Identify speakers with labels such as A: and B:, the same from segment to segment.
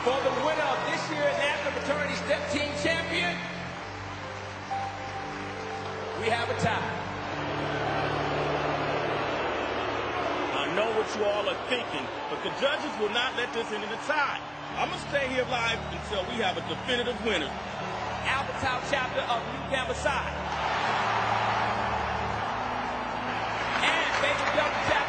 A: For the winner of this year's National Fraternity Step Team Champion, we have a tie.
B: I know what you all are thinking, but the judges will not let this end in a tie. I'm going to stay here live until we have a definitive winner.
A: Albertown chapter of Mu Gamma. And Delta chapter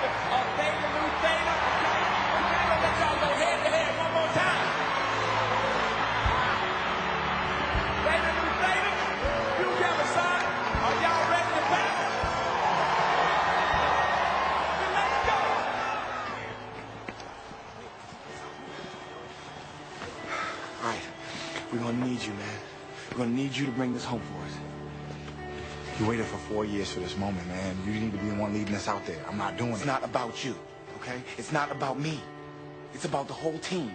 C: we're gonna need you, man. We're gonna need you to bring this home for us. You waited for four years for this moment, man. You need to be the one leading us out there. I'm not doing it. It's not about you, okay? It's not about me. It's about the whole team.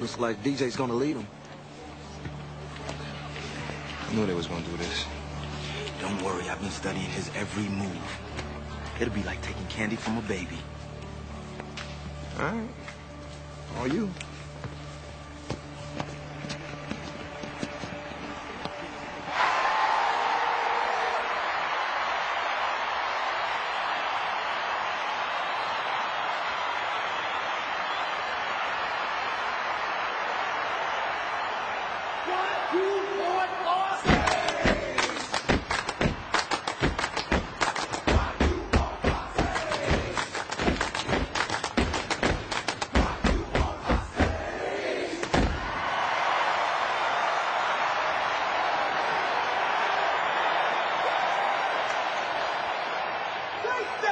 D: Looks like DJ's gonna lead him. I knew they was gonna do this.
C: Don't worry, I've been studying his every move. It'll be like taking candy from a baby.
D: All right. All you.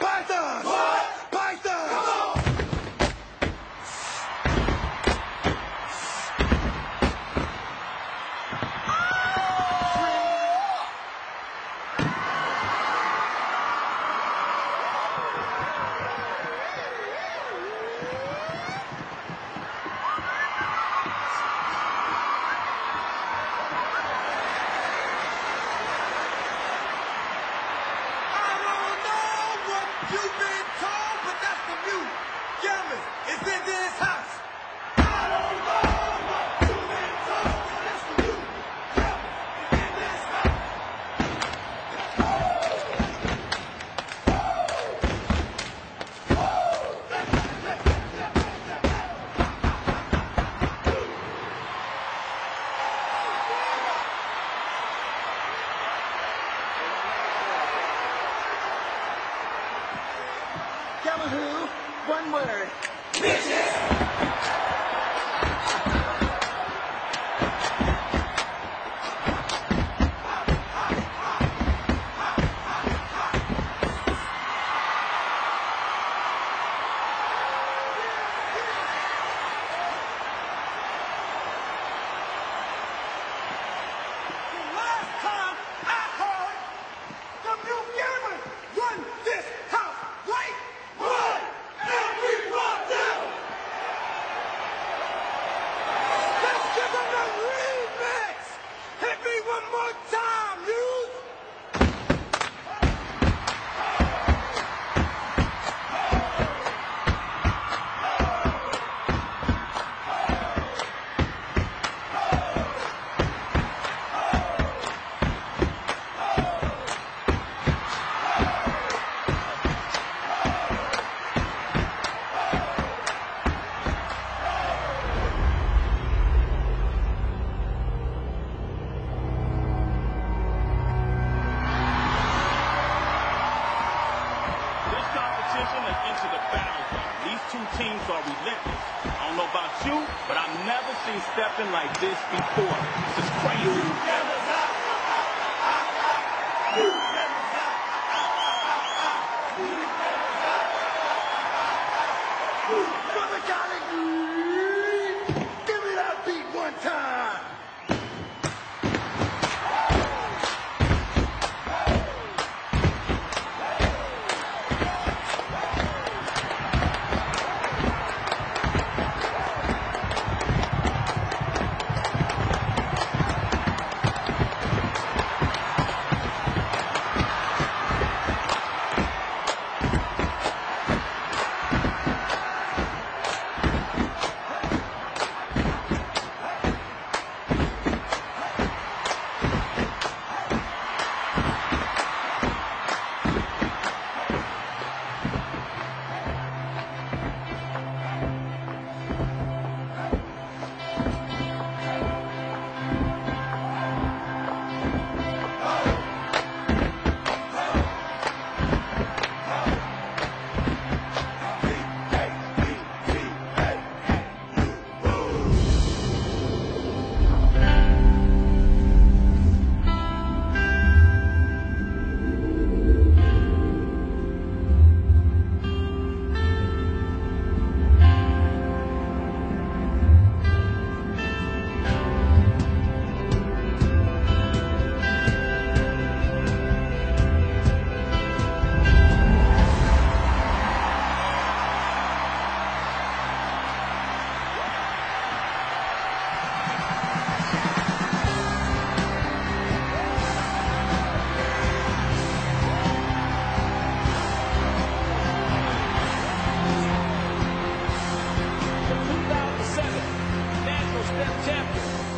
C: Pythons! What? Pythons!
A: I don't know what you've been told, but that's the Mu Gammas is in this house. I don't know what you've been told, but that's the Mu Gammas is in this house.
C: Gamma who? One word.
A: The
B: competition has entered the battle. These two teams are relentless. I don't know about you, but I've never seen stepping like this before. This is crazy.
A: after.